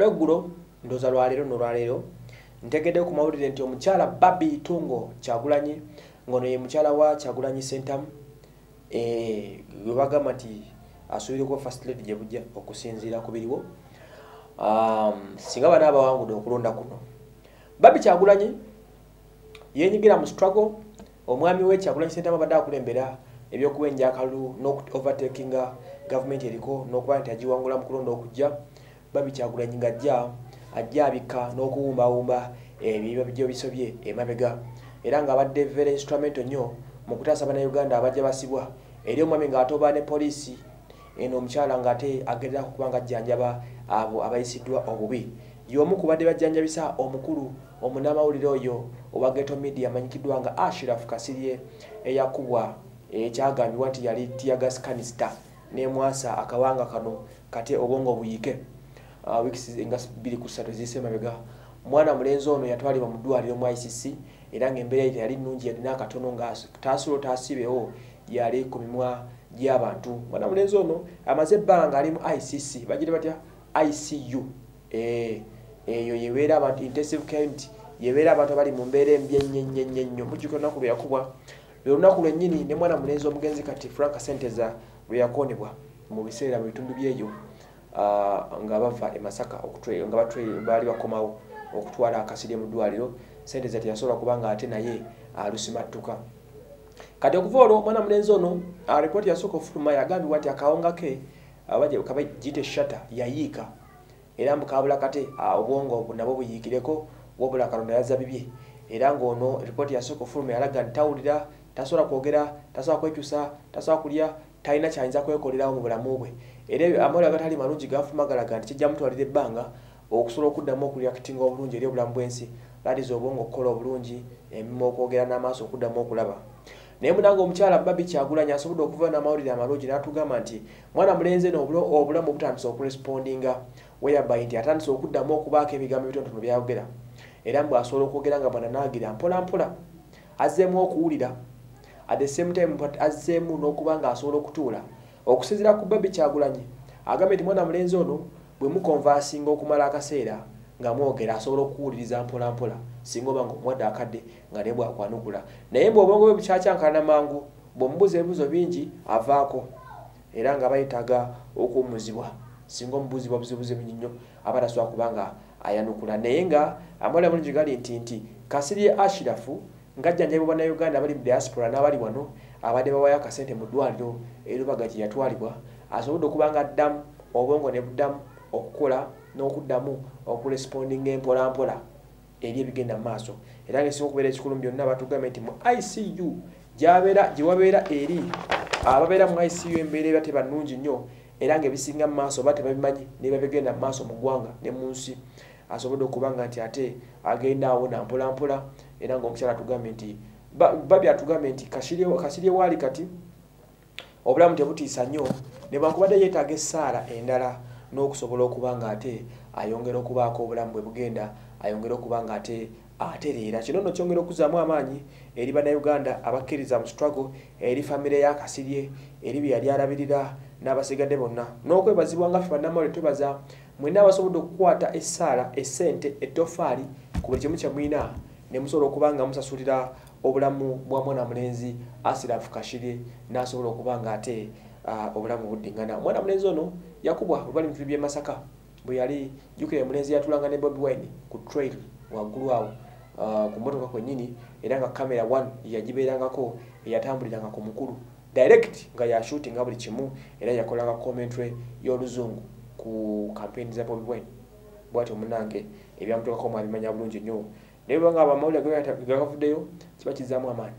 lweggulo ndooza lwaleero nolwaleero ntegedde ku mawulire nti omukyala babi tungo kyagulanyi ngono ye mukyala wa kyagulanyi sentamu eh, webagamba nti asuubire kuba first lady gye bujja okusinziira ku biriwo. Um, singa bana abawangudde okulonda kuno. Babi kyagulanyi yenyigira mu struggle omwami we kyagulanyi sentamu abadde akulembera ebyokuwenja akalulu n'okuovertakinga gavumenti eriko n'okuba nti agiwangula mu kulonda okujja babi kyagulanyi ng'ajja ajja abika n'okuwumbawumba ebiba bijjo bisobye emabega. Era ng'abadde very instrumental nnyo mu kutaasa bannayuganda abajja basibwa. Eri omwami ng'atooba ne poliisi eno omukyala ng'ate agererako kuba nga ajjanjaba abo abayisiddwa obubi. Y'omu ku badde bajjanjabisa omukulu omunnamawulire oyo owa geto media amanyikiddwa nga ashiraf kasirye eyakubwa ekyagambibwa nti yali tiagas canista nemwasa akawanga kano kate obwongo buyike uh, weeks nga 23 ziyise emabega mwana mulenzi ono yatwalibwa mu ddwaliro mu icc era ng'embeera ye teyali nnungi yalina akatono nga taasula otasibewo yali ku mimwa gy'abantu. Mwana mulenzi ono amaze ebbanga ng'ali mu icc bagire batya icu eh, eyo yebeera abantu intensive care unit yebeera abantu abali mu mbeera embi ennyo nnyo mujjuka olunaku lwe yakubwa lwe lunaku lwennyini ne mwana mulenzi omugenzi kati frank senteza lwe yakonebwa mu biseera mu bitundu byeyo nga bava e masaka nga baali bakomawo okutwala akasirye mu ddwaliro senteza teyasobola kuba nga ate naye alusimattuka. Kati okuva olwo omwana mulenzi ono alipooti yasooka ofuluma yagambibwa nti akawonga ke kabagiyite shata yayiika. Era mukabula kate obwongo nabwo buyiikireko wabula kalonda yazza bibye era ng'ono ripooti yasooka ofuluma yalaga nti tawulira tasobola kwogera tasobola kwekyusa tasobola kulya talina kyayinza kwekolerawo mu bulamu bwe. Era amawulire agatali malungi gafuma galaga nti kijja mutwalira ebbanga okusobola okuddamu okureactinga obulungi eri obulamu bw'ensi. Ladiza obwongo okukola obulungi emima okwogera n'amaaso okuddamu okulaba. Naye munanga omukyala babi kyagulanya asobodde okuva n'amawulire amalungi n'atugamba nti mwana mulenzi no obulamu butandise okurespondinga weyabay nti atandise okuddamu okubaako ebigambo ebitonotono byayogera. Era bwasobola okwogera nga bwananaagira mpola mpola. Azzeemu okuwulira at the same time azzeemu n'okuba nga asobola okutuula. Okusinzira ku babi kyagulanyi agambye nti mwana mulenzi ono bwe mukonvasinga okumala akaseera nga mwogera asobola okuwuliriza mpola mpola singa oba nga omwadde akadde nga naye bwakwanukula. Naye mbe obwongo bwe bukyakyankana mangu bwemubuuza ebibuzo bingi avaako. Era nga bayetaaga okuwumuzibwa singa omubuuzibwa buzibuzi bingi nnyo aba tasobola kuba nga ayanukula. Naye nga amawulire mulungi gali nti nti kasirye ashirafu ngajjanjabi bannayuganda abali mu diaspora n'abali wano abadde bawayo akasente mu ddwaliro erubaga gye yatwalibwa asobodde okuba nga addamu obwongo ne buddamu okukola n'okuddamu okurespondinga empola mpola eri ebigenda mu maaso. Era ngaesinga okubeera ekikulu mu byonna batugambye nti mu icu gyabeera gye wabeera eri ababeera mu icu embeera eba tebannungi nnyo era ngaebisinga mu maaso oba tebabimanyi neba bigenda mu maaso mu ggwanga ne mu nsi asobodde okuba nga nti ate agenda awona mpola mpola era ngaomukyala atugambye nti babi atugambye nti kasirye waali kati? Obulamu tebutiisa nnyo nebankubadde yeetaaga essaala endala n'okusobola okuba nga ate ayongera okubaako obulamu bwe bugenda ayongera okuba nga ate atereera. Kino nno kyongera okuzaamu amaanyi eri bannayuganda abakkiriza mu struggle eri famire yakasirye eri bye yali alabirira n'abasigadde bonna. N'okwebazibwa nga ffe bannamawulire twebaza mwenna abasobodde okukwata essaala essente ettofaali ku buli kimu kyemulina ne musobola okuba nga musasulira obulamu bwa mwana mulenzi asirafu kashirye n'asobola okuba nga ate obulamu buddingana omwana mulenzi ono yakubwa lubali mu by'e masaka bwe yali jjukira mulenzi yatulanga ne bobi wine ku trail waggulu awo ku motoka kwennyini era nga kamera one yagibeerangako eyatambuliranga ku mukulu direct nga yashootinga buli kimu era yakolanga commentary y'oluzungu ku campaign za bobi wine. Bwati omunange ebyamutokako mwabimanya bulungi nnyo. Naye bwanga abamawulire gagavuddeyo kiba kizaamu amaanyi